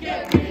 get me